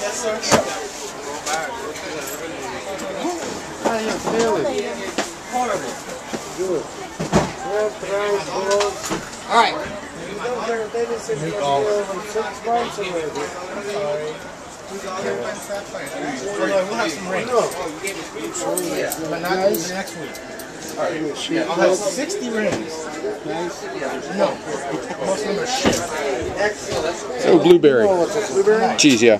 Yes, sir. How you feeling? Horrible. Good. Left, right, left. All right. Six months already. Sorry. We'll have some rain. Oh, yeah. But not nice. next week. All right. Yeah, I'll have 60 rings. Nice. No. Most of them are shit. Oh, blueberry. Cheese, yeah.